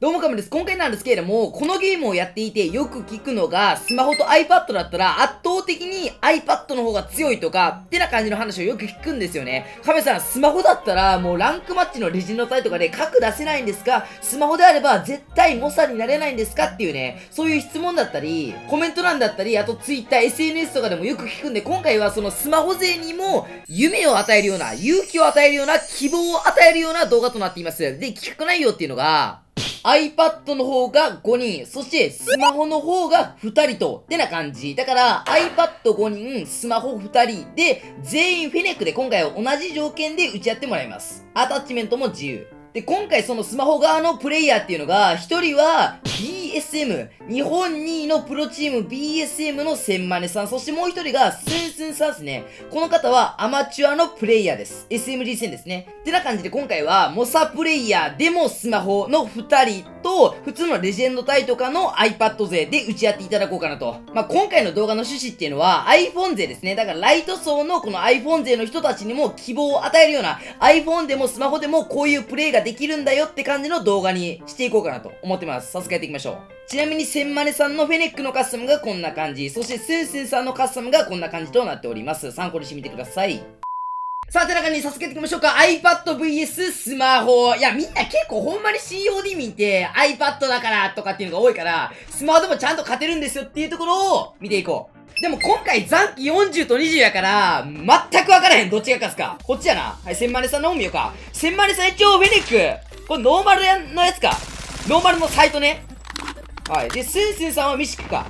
どうもかもです。今回なんですけれども、このゲームをやっていてよく聞くのが、スマホと iPad だったら圧倒的に iPad の方が強いとか、ってな感じの話をよく聞くんですよね。カメさん、スマホだったらもうランクマッチのレジェンド隊とかで核出せないんですか？スマホであれば絶対猛者になれないんですか？っていうね、そういう質問だったり、コメント欄だったり、あと Twitter、SNS とかでもよく聞くんで、今回はそのスマホ勢にも夢を与えるような、勇気を与えるような、希望を与えるような動画となっています。で、企画内容っていうのが、iPad の方が5人、そしてスマホの方が2人と、ってな感じ。だから iPad5 人、スマホ2人で、全員フェネックで今回は同じ条件で打ち合ってもらいます。アタッチメントも自由。で、今回そのスマホ側のプレイヤーっていうのが、1人は BSM、日本2位のプロチーム BSM の千マネさん、そしてもう一人がスンスンさんですね。この方はアマチュアのプレイヤーです。SMG 戦ですね。ってな感じで今回はモサプレイヤーでもスマホの二人と、普通のレジェンド隊とかの iPad 勢で打ち合っていただこうかなと。まあ、今回の動画の趣旨っていうのは iPhone 勢ですね。だからライト層のこの iPhone 勢の人たちにも希望を与えるような iPhone でもスマホでもこういうプレイができるんだよって感じの動画にしていこうかなと思ってます。早速やっていきましょう。ちなみに、千マネさんのフェネックのカスタムがこんな感じ。そして、スンスンさんのカスタムがこんな感じとなっております。参考にしてみてください。さあ、てな感じに早速やっていきましょうか。iPad vs スマホ。いや、みんな結構ほんまに COD 民って iPad だからとかっていうのが多いから、スマホでもちゃんと勝てるんですよっていうところを見ていこう。でも今回残機40と20やから、全くわからへん。どっちが勝つか。こっちやな。はい、千マネさんの本見ようか。千マネさん一応フェネック。これノーマルのやつか。ノーマルのサイトね。はい。で、スンスンさんは Mythic か。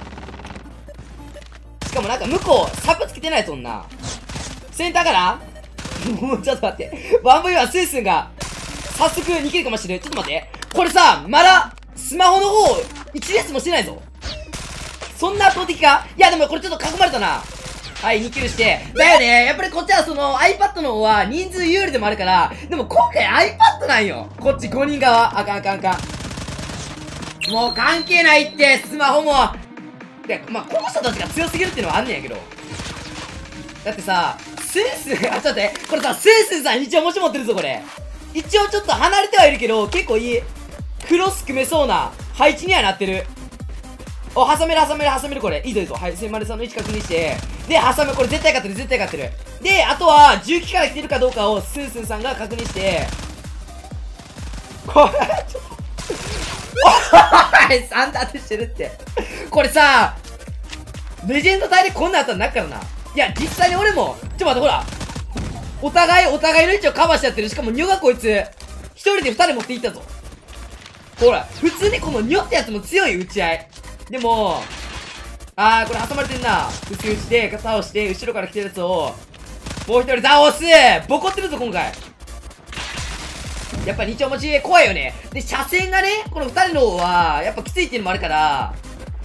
しかもなんか向こう、サプつけてないそんな。センターからもうちょっと待って。 one V はスンスンが、早速逃げるかもしれん。ちょっと待って。これさ、まだ、スマホの方、1列もしてないぞ。そんな圧倒的か？いや、でもこれちょっと囲まれたな。はい、2キルして。だよね。やっぱりこっちはその iPad の方は人数有利でもあるから、でも今回 iPad なんよ。こっち5人側。あかんあかんあかん。もう関係ないって、スマホも。で、まあ、この人たちが強すぎるっていうのはあんねんやけど。だってさ、スースー、あ、ちょっと待って。これさ、スースーさん一応もし持ってるぞ、これ。一応ちょっと離れてはいるけど、結構いい。クロス組めそうな配置にはなってる。お、挟める挟める挟めるこれ。いいぞいいぞ。はい、千丸さんの位置確認して。で、挟め、これ絶対勝ってる、絶対勝ってる。で、あとは、重機から来てるかどうかを、スンスンさんが確認して、これ、ちょっと、おい、3立てしてるって。これさ、レジェンド隊でこんなんあったらなっからな。いや、実際に俺も、ちょっと、待って、ほら。お互い、お互いの位置をカバーしちゃってる。しかも、ニョがこいつ、一人で二人持っていったぞ。ほら、普通にこのニョってやつも強い打ち合い。でも、あー、これ挟まれてんな。打ち打ちで、倒して、後ろから来てるやつを、もう一人倒すボコってるぞ、今回。やっぱ二丁持ち怖いよね。で、車線がね、この二人の方は、やっぱきついっていうのもあるから、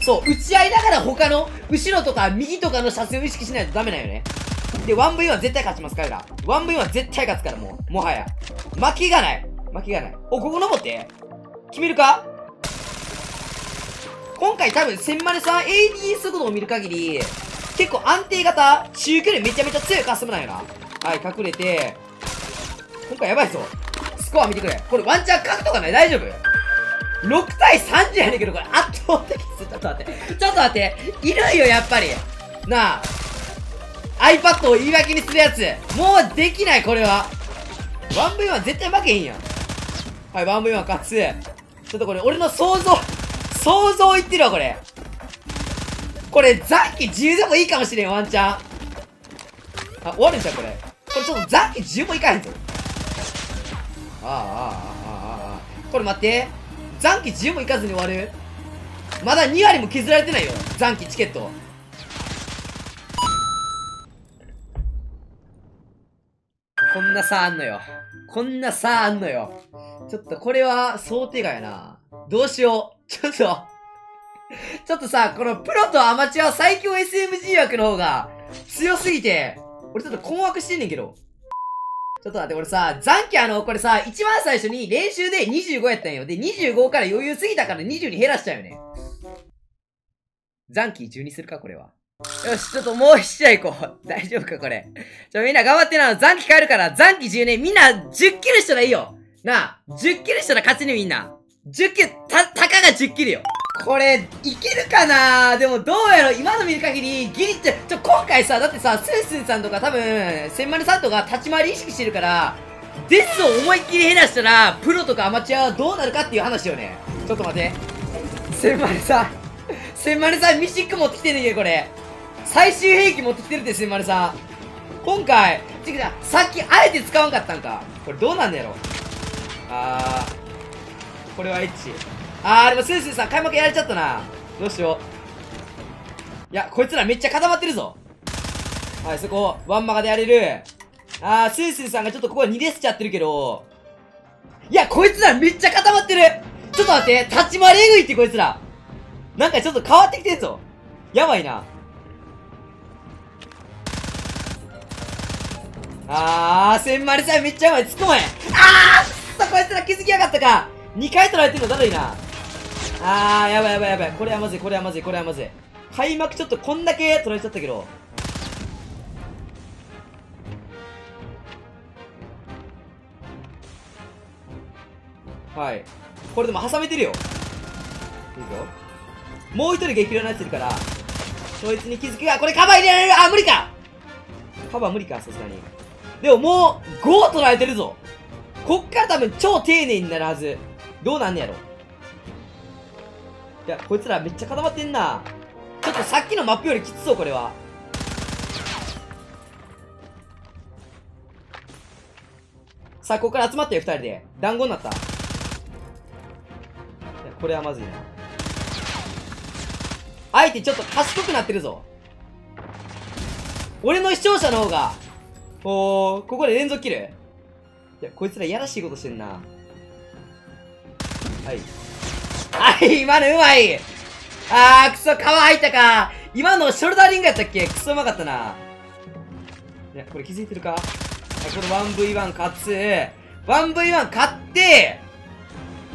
そう、打ち合いながら他の、後ろとか右とかの車線を意識しないとダメなんよね。で、1V は絶対勝ちます、彼ら。1V は絶対勝つから、もう。もはや。負けがない。負けがない。お、ここ登って決めるか？今回多分、千丸さん AD 速度を見る限り、結構安定型、中距離めちゃめちゃ強いカスタムなんよな。はい、隠れて、今回やばいぞ。コア見てくれ。これワンチャン書くとかない大丈夫 ?6 対30やねんけど、これ圧倒的っす。ちょっと待って。ちょっと待って。いるよ、やっぱり。なあ。iPad を言い訳にするやつ。もうできない、これは。1V1 絶対負けへんやん。はい、1V1 勝つ。ちょっとこれ、俺の想像、想像言ってるわ、これ。これ、残機10でもいいかもしれん、ワンチャン。あ、終わるんちゃう、これ。これちょっと残機10もいかへんぞ。ああ、ああ、ああ、これ待って。残機10もいかずに終わる？まだ2割も削られてないよ。残機チケット。こんな差あんのよ。こんな差あんのよ。ちょっとこれは想定外やな。どうしよう。ちょっとちょっとさ、このプロとアマチュア最強 SMG 枠の方が強すぎて、俺ちょっと困惑してんねんけど。ちょっと待って、俺さ、残機あの、これさ、一番最初に練習で25やったんよ。で、25から余裕すぎたから20に減らしちゃうよね。残機10にするか、これは。よし、ちょっともう一試合行こう。大丈夫か、これ。ちょ、みんな頑張ってな。残機変えるから、残機10ね。みんな10キルしたらいいよ。なあ、10キルしたら勝ちね、みんな。10キル、た、たかが10キルよ。これ、いけるかな？でもどうやろ？今の見る限り、ギリって、ちょ、今回さ、だってさ、スースーさんとか多分、千丸さんとか立ち回り意識してるから、デスを思いっきり減らしたら、プロとかアマチュアはどうなるかっていう話よね。ちょっと待って。千丸さん。千丸さん、ミシック持ってきてんねんけど、これ。最終兵器持ってきてるって、千丸さん。今回、ちくさっきあえて使わんかったんか。これどうなんだやろ？あー。これはエッチ。あー、でもスースーさん、開幕やられちゃったな。どうしよう。いや、こいつらめっちゃ固まってるぞ。はい、そこ、ワンマガでやれる。あー、スースーさんがちょっとここ2レスちゃってるけど、いや、こいつらめっちゃ固まってるちょっと待って、立ち回りえぐいってこいつら。なんかちょっと変わってきてんぞ。やばいな。あー、千丸さんめっちゃうまい。突っ込まへん。あーくっそ、こいつら気づきやがったか。2回取られてるのだるいな。あー、やばいやばいやばい。これはまずい、これはまずい、これはまずい。開幕ちょっとこんだけ取られちゃったけど。はい。これでも挟めてるよ。いいぞ。もう一人激量になってるから、そいつに気づきが、これカバー入れられるあ、無理かカバー無理か、さすがに。でももう、5取られてるぞ。こっから多分超丁寧になるはず。どうなんねやろ。いや、こいつらめっちゃ固まってんな。ちょっとさっきのマップよりきつそう、これは。さあ、ここから集まってよ、二人で。団子になった。いやこれはまずいな。相手ちょっと賢くなってるぞ。俺の視聴者の方が、おー、ここで連続キルいや、こいつらやらしいことしてんな。はい。はい、今のうまいあー、くそ、皮入ったか今のショルダーリングやったっけ？くそうまかったな。いや、これ気づいてるか？あこれ 1V1 勝つ。1V1 勝って、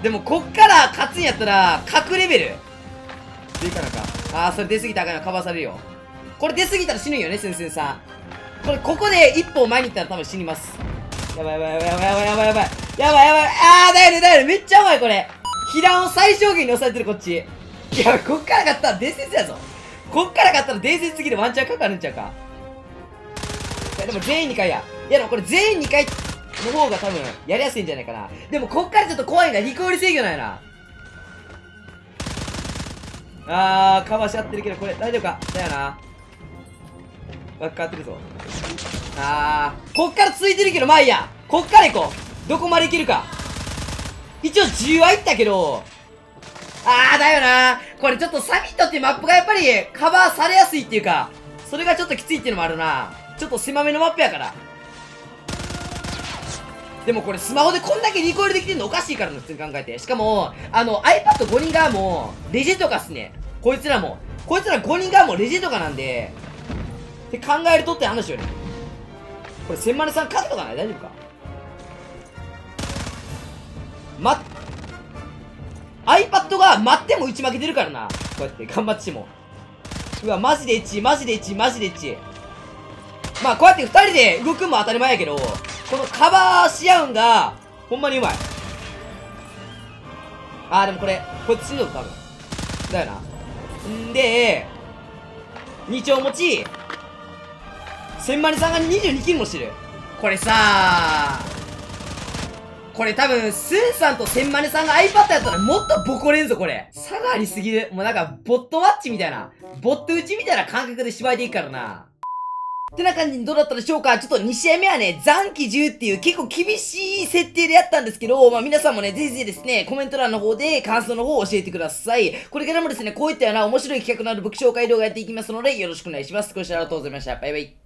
でもこっから勝つんやったら、核レベル。でいかなか。あー、それ出過ぎたらあかんな。かばされるよ。これ出過ぎたら死ぬよね、先生さん。これ、ここで一歩前に行ったら多分死にます。やばいやばいやばいやばいやばいやばい。やばいやばい。あー、だよねだよね。めっちゃうまい、これ。被弾を最小限に抑えてる、こっち。いや、こっから勝ったら伝説やぞ。こっから勝ったら伝説すぎるワンチャンかかるんちゃうか。いや、でも全員2回や。いや、でもこれ全員2回の方が多分、やりやすいんじゃないかな。でも、こっからちょっと怖いんだ。リコール制御なんやな。あー、かわし合ってるけど、これ、大丈夫かだよな。輪っかってるぞ。あー、こっから続いてるけど、まあいいや。こっから行こう。どこまで行けるか。一応10は行ったけど、あーだよなこれちょっとサミットってマップがやっぱりカバーされやすいっていうか、それがちょっときついっていうのもあるなちょっと狭めのマップやから。でもこれスマホでこんだけリコイルできてんのおかしいからな、普通に考えて。しかも、あの iPad5 人側も、レジェとかっすね。こいつらも。こいつら5人側もレジェとかなんで、って考えるとって話よね。これ千丸さん勝つとかない？大丈夫か？ま、iPad が待っても打ち負けてるからな。こうやって頑張っても。うわ、マジでエッチ、マジでエッチ、マジでエッチ。まあ、こうやって二人で動くも当たり前やけど、このカバーし合うんが、ほんまにうまい。あー、でもこれ、こいつ死ぬぞ、多分。だよな。んで、二丁持ち、千丸さんが22キルもしてる。これさこれ多分、スーさんと千丸さんが iPad やったらもっとボコれんぞ、これ。差がありすぎる。もうなんか、ボットマッチみたいな、ボット打ちみたいな感覚で芝居でいくからな。ってな感じにどうだったでしょうかちょっと2試合目はね、残機10っていう結構厳しい設定でやったんですけど、まあ皆さんもね、ぜひぜひですね、コメント欄の方で感想の方を教えてください。これからもですね、こういったような面白い企画のある武器紹介動画やっていきますので、よろしくお願いします。ご視聴ありがとうございました。バイバイ。